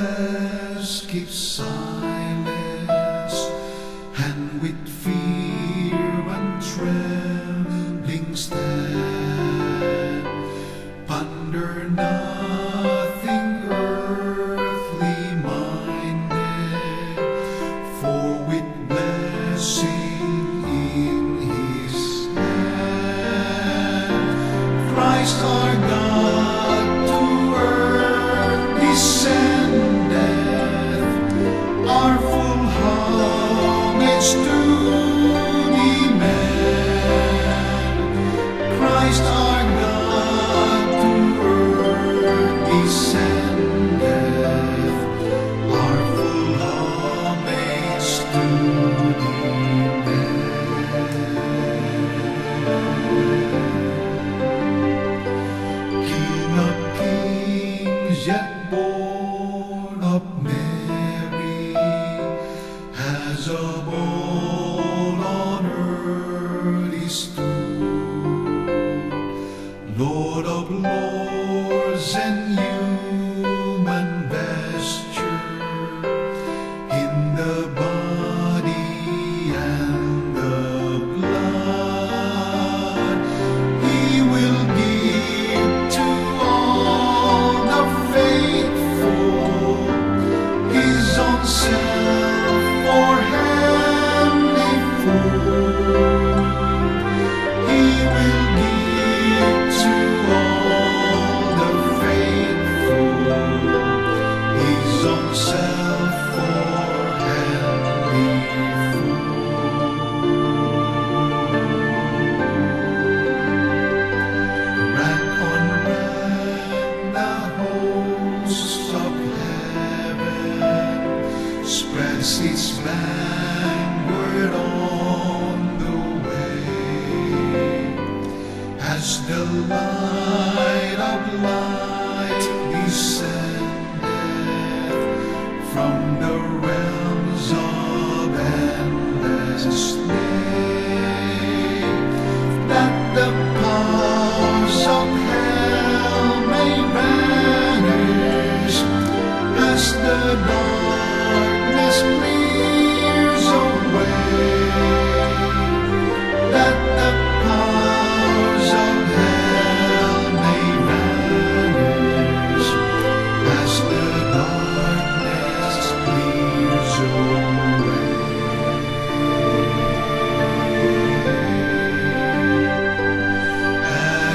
rest keep silence, and with fear and trembling stand, ponder not. lords in human vesture, in the body and the blood, He will give to all the faithful His own self. the light of life.